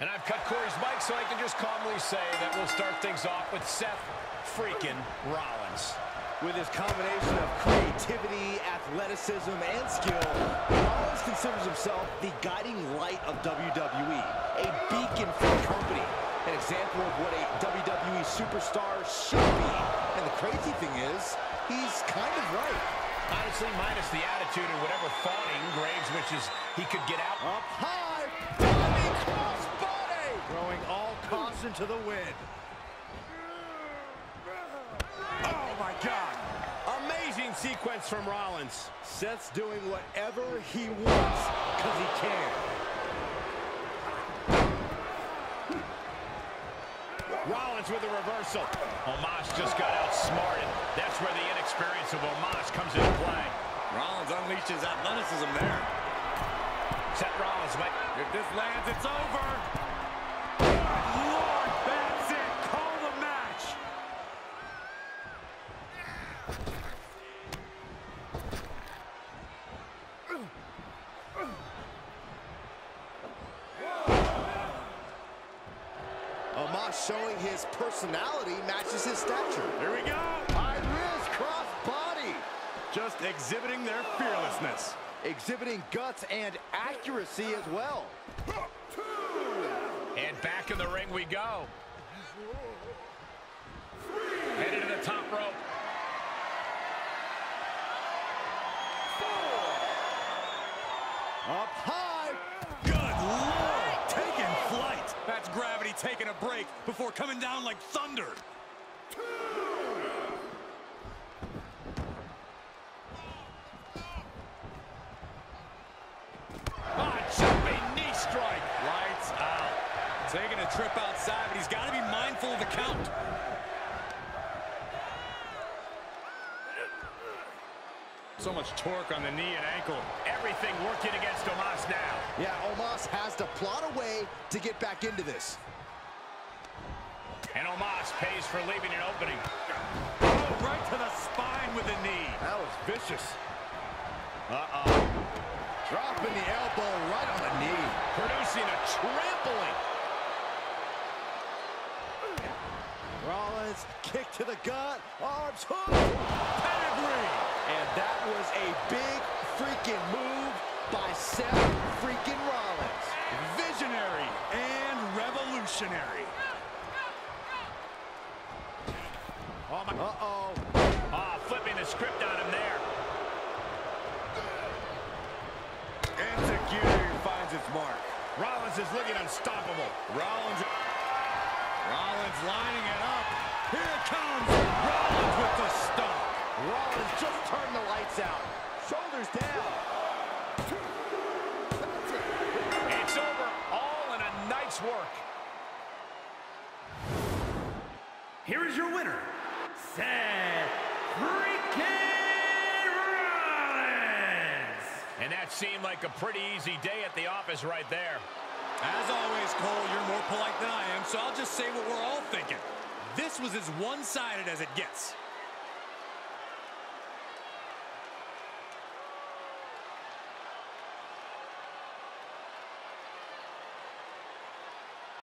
And I've cut Corey's mic so I can just calmly say that we'll start things off with Seth freaking Rollins. With his combination of creativity, athleticism, and skill, Rollins considers himself the guiding light of WWE, a beacon for the company, an example of what a WWE superstar should be. And the crazy thing is, he's kind of right. Honestly, minus the attitude and whatever fawning Graves wishes he could get out. Up high, caution to the wind. Oh, my God. Amazing sequence from Rollins. Seth's doing whatever he wants because he can. Rollins with a reversal. Omos just got outsmarted. That's where the inexperience of Omos comes into play. Rollins unleashes athleticism there. Seth Rollins might... If this lands, it's over. Omos showing his personality matches his stature. Here we go. High risk cross body. Just exhibiting their fearlessness. Exhibiting guts and accuracy as well. And back in the ring we go. Headed to the top rope. Up high. Taking a break before coming down like thunder. Ah, jumping knee strike. Lights out. Taking a trip outside, but he's got to be mindful of the count. So much torque on the knee and ankle. Everything working against Omos now. Yeah, Omos has to plot a way to get back into this. And Omos pays for leaving an opening. Oh, right to the spine with the knee. That was vicious. Uh-oh. Dropping the elbow right on the knee. Producing a trampling. Rollins, kick to the gut, arms hook, pedigree. And that was a big freaking move by Seth freaking Rollins. Visionary and revolutionary. Oh, my. Uh-oh. Ah, flipping the script on him there. Insecurity finds its mark. Rollins is looking unstoppable. Rollins. Rollins lining it up. Here it comes. Rollins with the stomp. Rollins just turned the lights out. Shoulders down. It's over. All in a night's work. Here is your winner, Seth freaking Rollins. And that seemed like a pretty easy day at the office right there. As always, Cole, you're more polite than I am, so I'll just say what we're all thinking. This was as one-sided as it gets.